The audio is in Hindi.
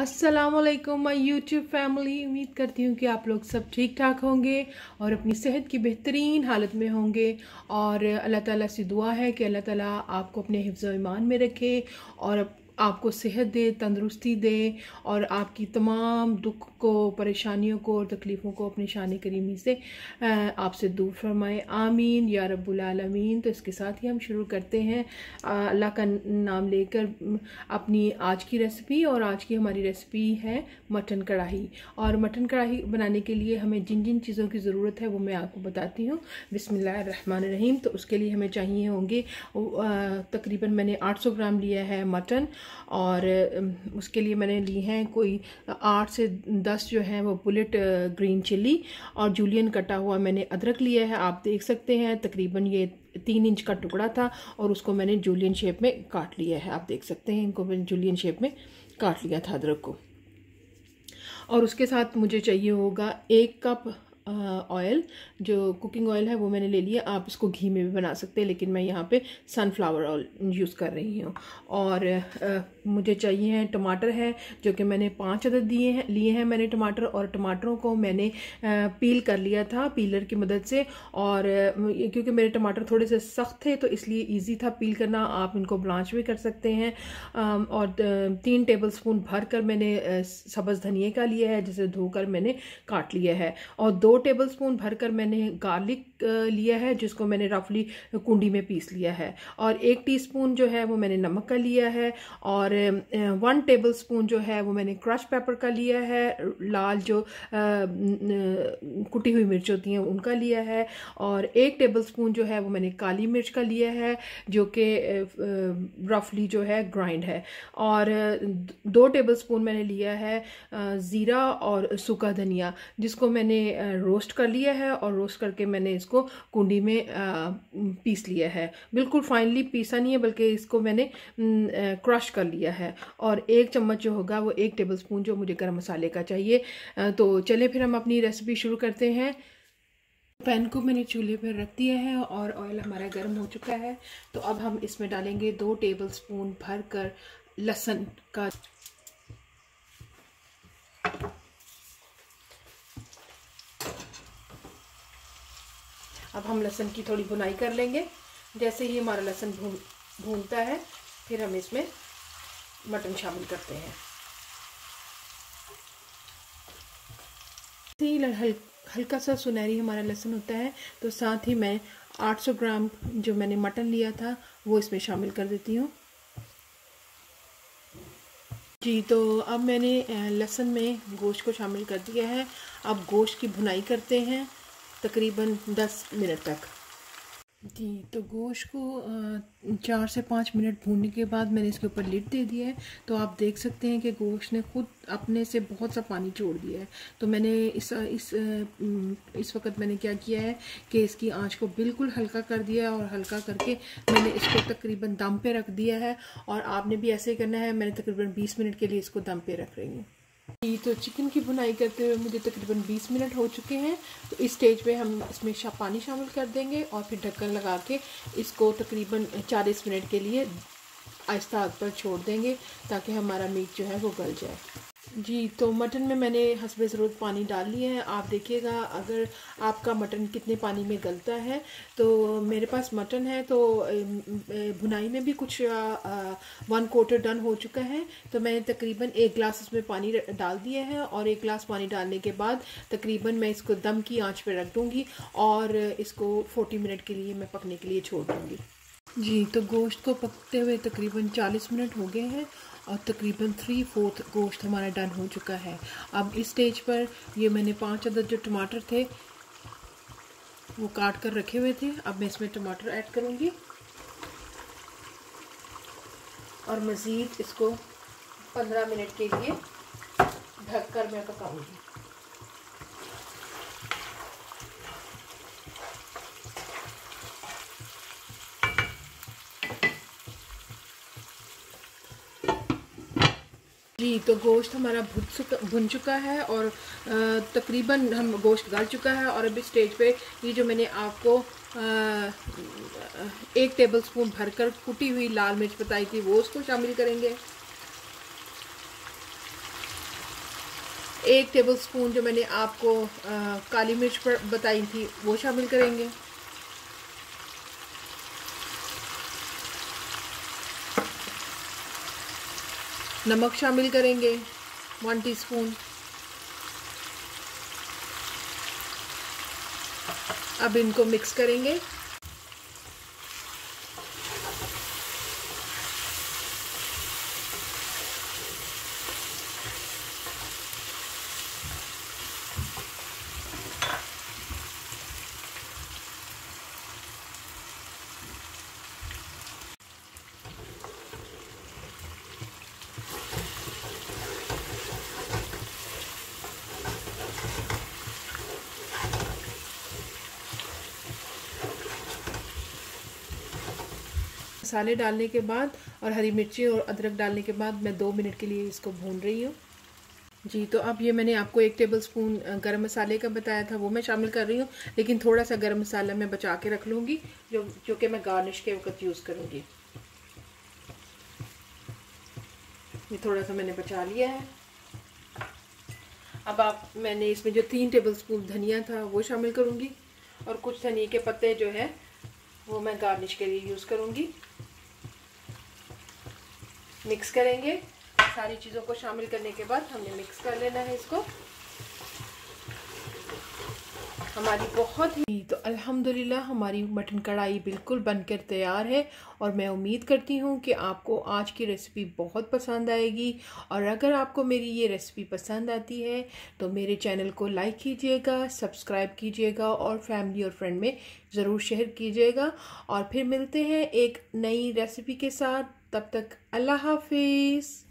असलकुम माई यूट्यूब फैमिली। उम्मीद करती हूँ कि आप लोग सब ठीक ठाक होंगे और अपनी सेहत की बेहतरीन हालत में होंगे। और अल्लाह ताला से दुआ है कि अल्लाह ताला आपको अपने हिफ्ज़ ईमान में रखे और आपको सेहत दे, तंदरुस्ती दे और आपकी तमाम दुख को, परेशानियों को और तकलीफ़ों को अपनी शान करीमी से आपसे दूर फरमाए। आमीन, या रब्बुल तो इसके साथ ही हम शुरू करते हैं। अल्लाह का नाम लेकर अपनी आज की रेसिपी और आज की हमारी रेसिपी है मटन कढ़ाई और मटन कढ़ाई बनाने के लिए हमें जिन जिन चीज़ों की ज़रूरत है वो मैं आपको बताती हूँ। बिसमीम तो उसके लिए हमें चाहिए होंगे तकरीबन मैंने 800 ग्राम लिया है मटन। और उसके लिए मैंने ली हैं कोई आठ से दस जो है वो बुलेट ग्रीन चिल्ली और जूलियन कटा हुआ मैंने अदरक लिया है। आप देख सकते हैं, तकरीबन ये तीन इंच का टुकड़ा था और उसको मैंने जूलियन शेप में काट लिया है। आप देख सकते हैं, इनको मैंने जूलियन शेप में काट लिया था अदरक को। और उसके साथ मुझे चाहिए होगा एक कप ऑयल जो कुकिंग ऑयल है वो मैंने ले लिया। आप इसको घी में भी बना सकते हैं लेकिन मैं यहाँ पे सनफ्लावर ऑयल यूज़ कर रही हूँ। और आ, मुझे चाहिए हैं टमाटर है जो कि मैंने पाँच अदद दिए हैं लिए हैं मैंने टमाटर और टमाटरों को मैंने आ, पील कर लिया था पीलर की मदद से। और क्योंकि मेरे टमाटर थोड़े से सख्त थे तो इसलिए ईजी था पील करना। आप इनको ब्लांच भी कर सकते हैं। और तीन टेबल स्पून भर कर मैंने सब्ज़ धनिए का लिया है जिसे धोकर मैंने काट लिया है। और दो टेबल स्पून भरकर मैंने गार्लिक लिया है, जिसको मैंने रफली कुंडी में पीस लिया है। और एक टीस्पून जो है, वो मैंने नमक का लिया है। और वन टेबल स्पून जो है, वो मैंने क्रश पेपर का लिया है। लाल जो कुटी हुई मिर्च होती हैं, उनका लिया है। और एक टेबल स्पून जो है, वो मैंने काली मिर्च का लिया है, जो कि रफली जो है ग्राइंड है। और दो टेबल स्पून मैंने लिया है ज़ीरा और सूखा धनिया, जिसको मैंने रोस्ट कर लिया है। और रोस्ट करके मैंने इसको कुंडी में पीस लिया है। बिल्कुल फाइनली पीसा नहीं है, बल्कि इसको मैंने क्रश कर लिया है। और एक चम्मच जो होगा, वो एक टेबल स्पून जो मुझे गर्म मसाले का चाहिए। तो चले फिर हम अपनी रेसिपी शुरू करते हैं। पैन को मैंने चूल्हे पर रख दिया है और ऑयल हमारा गर्म हो चुका है। तो अब हम इसमें डालेंगे दो टेबल स्पून भर कर लहसुन का अब हम लहसुन की थोड़ी भुनाई कर लेंगे। जैसे ही हमारा लहसुन भून भूनता है फिर हम इसमें मटन शामिल करते हैं। हल, हल्का सा सुनहरी हमारा लहसुन होता है तो साथ ही मैं 800 ग्राम जो मैंने मटन लिया था वो इसमें शामिल कर देती हूँ। जी तो अब मैंने लहसुन में गोश्त को शामिल कर दिया है। अब गोश्त की भुनाई करते हैं। तकरीबन 10 मिनट तक। जी तो गोश्त को चार से पाँच मिनट भूनने के बाद मैंने इसके ऊपर लिड दे दिया है। तो आप देख सकते हैं कि गोश्त ने खुद अपने से बहुत सा पानी छोड़ दिया है। तो मैंने इस इस इस वक्त मैंने क्या किया है कि इसकी आँच को बिल्कुल हल्का कर दिया है और हल्का करके मैंने इसको तकरीबन दम पे रख दिया है। और आपने भी ऐसे ही करना है, मैंने तकरीबन बीस मिनट के लिए इसको दम पे रख रही हूँ। तो चिकन की बुनाई करते हुए मुझे तकरीबन 20 मिनट हो चुके हैं। तो इस स्टेज पे हम इसमें शा, पानी शामिल कर देंगे और फिर ढक्कन लगा के इसको तकरीबन 40 मिनट के लिए आहिस्ता आग पर छोड़ देंगे ताकि हमारा मीट जो है वो गल जाए। जी तो मटन में मैंने हसब ज़रूरत पानी डाल लिया है। आप देखिएगा, अगर आपका मटन कितने पानी में गलता है तो मेरे पास मटन है तो भुनाई में भी कुछ वन क्वार्टर डन हो चुका है। तो मैंने तकरीबन एक गिलास इसमें पानी डाल दिया है और एक गिलास पानी डालने के बाद तकरीबन मैं इसको दम की आँच पर रख दूँगी और इसको 40 मिनट के लिए मैं पकने के लिए छोड़ दूँगी। जी तो गोश्त को पकते हुए तकरीबन 40 मिनट हो गए हैं और तकरीबन थ्री फोर्थ गोश्त हमारा डन हो चुका है। अब इस स्टेज पर ये मैंने पाँच अदद जो टमाटर थे, वो काट कर रखे हुए थे। अब मैं इसमें टमाटर ऐड करूँगी। और मज़ीद इसको पंद्रह मिनट के लिए ढककर मैं पकाऊँगी। जी तो गोश्त हमारा भुन चुका भुन चुका है और तकरीबन हम गोश्त गल चुका है और अभी स्टेज पे ये जो मैंने आपको एक टेबल स्पून भरकर कुटी हुई लाल मिर्च बताई थी वो उसको शामिल करेंगे। एक टेबल स्पून जो मैंने आपको आ, काली मिर्च बताई थी वो शामिल करेंगे। नमक शामिल करेंगे वन टीस्पून अब इनको मिक्स करेंगे। मसाले डालने के बाद और हरी मिर्ची और अदरक डालने के बाद मैं दो मिनट के लिए इसको भून रही हूँ। जी तो अब ये मैंने आपको एक टेबल स्पून गर्म मसाले का बताया था, वो मैं शामिल कर रही हूँ, लेकिन थोड़ा सा गर्म मसाला मैं बचा के रख लूँगी, जो जो कि मैं गार्निश के वक्त यूज़ करूँगी। ये थोड़ा सा मैंने बचा लिया है। अब आप, मैंने इसमें जो तीन टेबल स्पून धनिया था, वो शामिल करूँगी, और कुछ धनिया के पत्ते जो है वो मैं गार्निश के लिए यूज़ करूँगी। मिक्स करेंगे। सारी चीज़ों को शामिल करने के बाद हमने मिक्स कर लेना है इसको। हमारी बहुत ही तो अल्हम्दुलिल्लाह, हमारी मटन कढ़ाई बिल्कुल बनकर तैयार है और मैं उम्मीद करती हूँ कि आपको आज की रेसिपी बहुत पसंद आएगी। और अगर आपको मेरी ये रेसिपी पसंद आती है तो मेरे चैनल को लाइक कीजिएगा सब्सक्राइब कीजिएगा और फैमिली और फ्रेंड में ज़रूर शेयर कीजिएगा। और फिर मिलते हैं एक नई रेसिपी के साथ। तब तक अल्लाह हाफिज़।